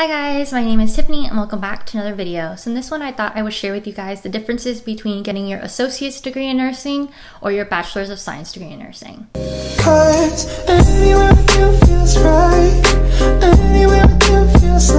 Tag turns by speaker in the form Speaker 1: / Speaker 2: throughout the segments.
Speaker 1: Hi guys, my name is Tiffany and welcome back to another video. So in this one I thought I would share with you guys the differences between getting your associate's degree in nursing or your bachelor's of science degree in nursing. Cause anywhere feels right, anywhere feels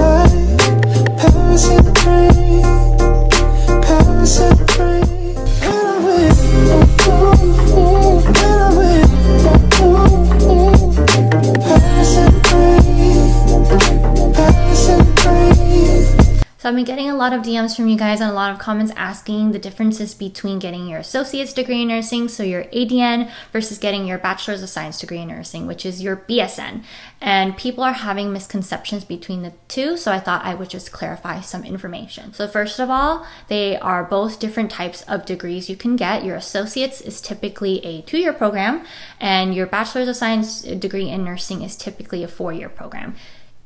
Speaker 1: I've been getting a lot of DMs from you guys and a lot of comments asking the differences between getting your associate's degree in nursing, so your ADN, versus getting your bachelor's of science degree in nursing, which is your BSN. And people are having misconceptions between the two, so I thought I would just clarify some information. So first of all, they are both different types of degrees you can get. Your associate's is typically a two-year program, and your bachelor's of science degree in nursing is typically a four-year program.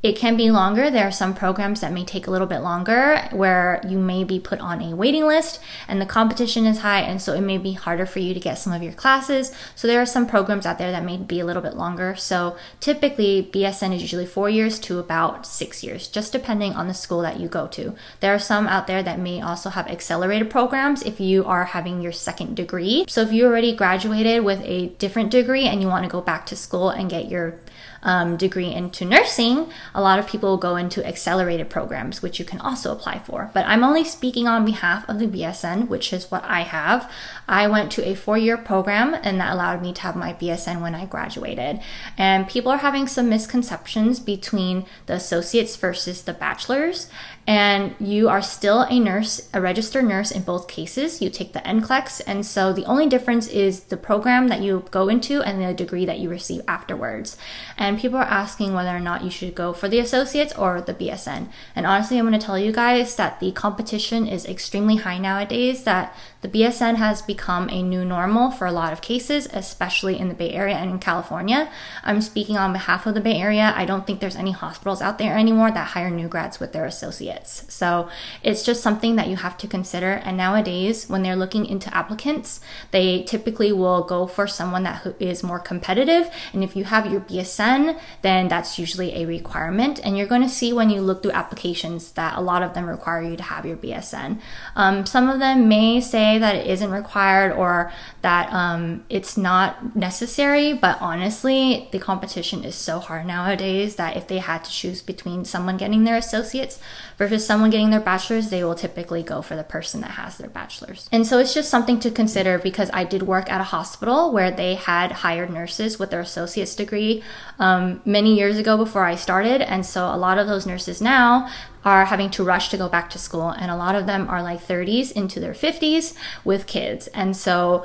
Speaker 1: It can be longer. There are some programs that may take a little bit longer where you may be put on a waiting list and the competition is high, and so it may be harder for you to get some of your classes. So there are some programs out there that may be a little bit longer. So typically, BSN is usually four years to about six years, just depending on the school that you go to. There are some out there that may also have accelerated programs if you are having your second degree. So if you already graduated with a different degree and you want to go back to school and get your um, degree into nursing, a lot of people go into accelerated programs, which you can also apply for. But I'm only speaking on behalf of the BSN, which is what I have. I went to a four year program, and that allowed me to have my BSN when I graduated. And people are having some misconceptions between the associates versus the bachelor's and you are still a nurse, a registered nurse in both cases. You take the NCLEX, and so the only difference is the program that you go into and the degree that you receive afterwards. And people are asking whether or not you should go for the associates or the BSN. And honestly, I'm going to tell you guys that the competition is extremely high nowadays, that the BSN has become a new normal for a lot of cases, especially in the Bay Area and in California. I'm speaking on behalf of the Bay Area. I don't think there's any hospitals out there anymore that hire new grads with their associates. So it's just something that you have to consider. And nowadays, when they're looking into applicants, they typically will go for someone that is more competitive. And if you have your BSN, then that's usually a requirement. And you're going to see when you look through applications that a lot of them require you to have your BSN. Um, some of them may say say that it isn't required or that um, it's not necessary, but honestly, the competition is so hard nowadays that if they had to choose between someone getting their associates versus someone getting their bachelor's, they will typically go for the person that has their bachelor's. And so it's just something to consider because I did work at a hospital where they had hired nurses with their associate's degree um, Um, many years ago before I started. And so a lot of those nurses now are having to rush to go back to school. And a lot of them are like 30s into their 50s with kids. And so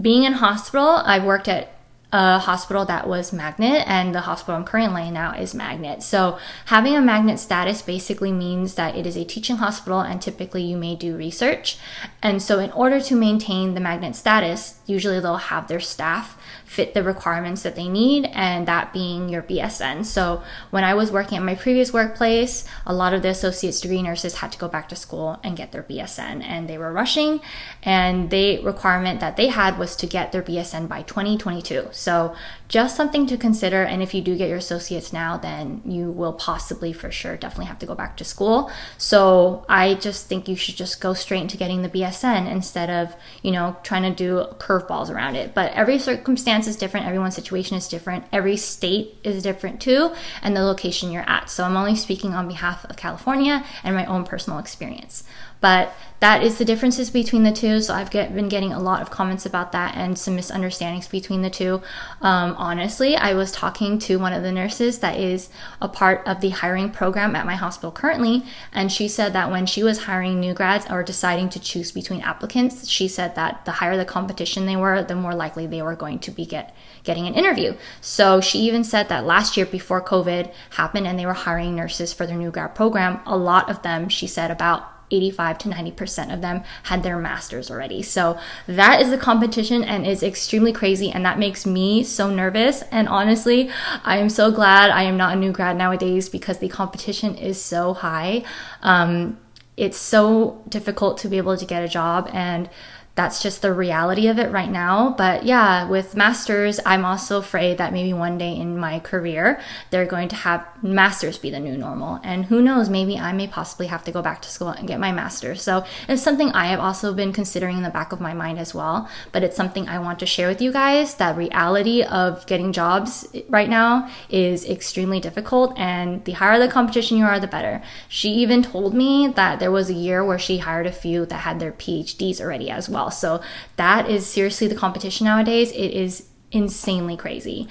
Speaker 1: being in hospital, I've worked at a hospital that was magnet and the hospital I'm currently in now is magnet. So having a magnet status basically means that it is a teaching hospital and typically you may do research. And so in order to maintain the magnet status, usually they'll have their staff fit the requirements that they need, and that being your BSN. So when I was working at my previous workplace, a lot of the associate's degree nurses had to go back to school and get their BSN, and they were rushing, and the requirement that they had was to get their BSN by 2022. So just something to consider. And if you do get your associates now, then you will possibly for sure definitely have to go back to school. So I just think you should just go straight into getting the BSN instead of, you know, trying to do curveballs around it. But every circumstance is different, everyone's situation is different, every state is different too, and the location you're at. So I'm only speaking on behalf of California and my own personal experience. But that is the differences between the two. So I've get, been getting a lot of comments about that and some misunderstandings between the two. Um, honestly, I was talking to one of the nurses that is a part of the hiring program at my hospital currently, and she said that when she was hiring new grads or deciding to choose between applicants, she said that the higher the competition they were, the more likely they were going to be get getting an interview. So she even said that last year before COVID happened and they were hiring nurses for their new grad program, a lot of them, she said about 85 to 90% of them had their masters already. So that is the competition and is extremely crazy. And that makes me so nervous. And honestly, I am so glad I am not a new grad nowadays because the competition is so high. Um, it's so difficult to be able to get a job and that's just the reality of it right now. But yeah, with masters, I'm also afraid that maybe one day in my career, they're going to have masters be the new normal. And who knows, maybe I may possibly have to go back to school and get my master's. So it's something I have also been considering in the back of my mind as well. But it's something I want to share with you guys that reality of getting jobs right now is extremely difficult. And the higher the competition you are, the better. She even told me that there was a year where she hired a few that had their PhDs already as well well. So that is seriously the competition nowadays. It is insanely crazy.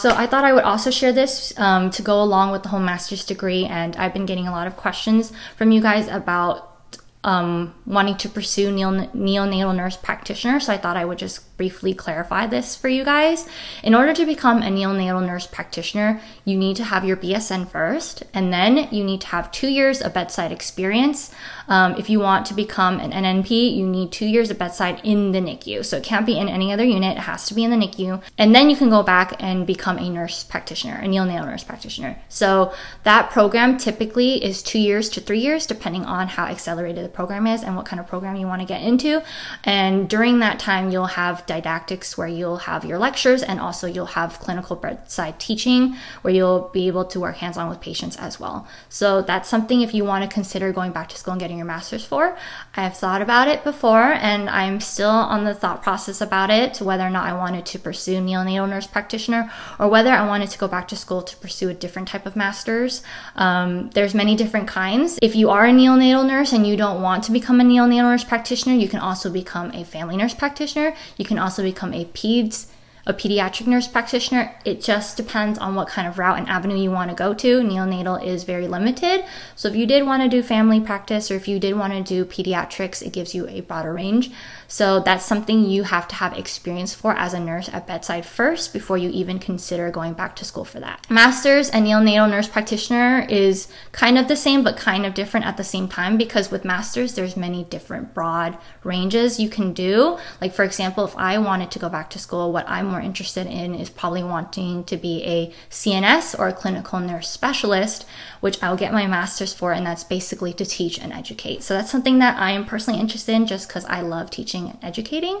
Speaker 1: So I thought I would also share this um, to go along with the whole master's degree, and I've been getting a lot of questions from you guys about um, wanting to pursue neonatal nurse practitioner. So I thought I would just briefly clarify this for you guys. In order to become a neonatal nurse practitioner, you need to have your BSN first, and then you need to have two years of bedside experience. Um, if you want to become an NNP, you need two years of bedside in the NICU. So it can't be in any other unit, it has to be in the NICU. And then you can go back and become a nurse practitioner, a neonatal nurse practitioner. So that program typically is two years to three years, depending on how accelerated the program is and what kind of program you want to get into. And during that time, you'll have didactics where you'll have your lectures and also you'll have clinical bedside teaching where you'll be able to work hands on with patients as well. So that's something if you want to consider going back to school and getting your master's for. I've thought about it before and I'm still on the thought process about it whether or not I wanted to pursue neonatal nurse practitioner or whether I wanted to go back to school to pursue a different type of master's. Um, there's many different kinds. If you are a neonatal nurse and you don't want to become a neonatal nurse practitioner, you can also become a family nurse practitioner. You can also become a PEDS a pediatric nurse practitioner. It just depends on what kind of route and avenue you want to go to. Neonatal is very limited. So if you did want to do family practice or if you did want to do pediatrics, it gives you a broader range. So that's something you have to have experience for as a nurse at bedside first before you even consider going back to school for that. Masters and neonatal nurse practitioner is kind of the same but kind of different at the same time because with masters there's many different broad ranges you can do. Like for example, if I wanted to go back to school, what I'm interested in is probably wanting to be a CNS or a clinical nurse specialist, which I'll get my master's for, and that's basically to teach and educate. So that's something that I am personally interested in just because I love teaching and educating.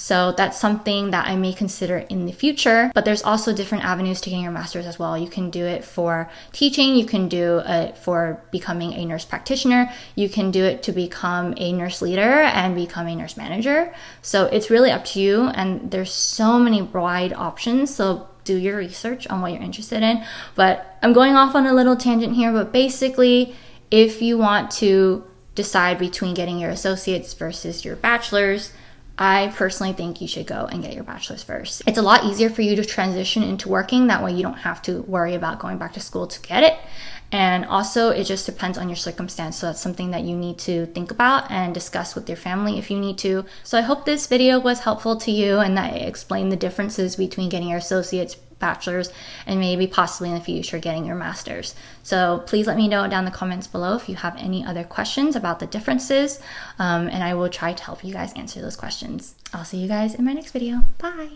Speaker 1: So that's something that I may consider in the future. But there's also different avenues to getting your master's as well. You can do it for teaching, you can do it for becoming a nurse practitioner, you can do it to become a nurse leader and become a nurse manager. So it's really up to you. And there's so many wide options. So do your research on what you're interested in. But I'm going off on a little tangent here, but basically, if you want to decide between getting your associates versus your bachelor's, I personally think you should go and get your bachelor's first. It's a lot easier for you to transition into working. That way, you don't have to worry about going back to school to get it. And also, it just depends on your circumstance. So, that's something that you need to think about and discuss with your family if you need to. So, I hope this video was helpful to you and that it explained the differences between getting your associate's bachelor's and maybe possibly in the future getting your master's. So please let me know down in the comments below if you have any other questions about the differences, um, and I will try to help you guys answer those questions. I'll see you guys in my next video. Bye.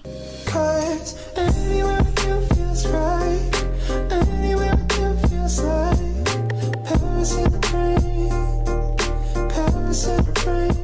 Speaker 1: Paris in the rain, Paris in the rain.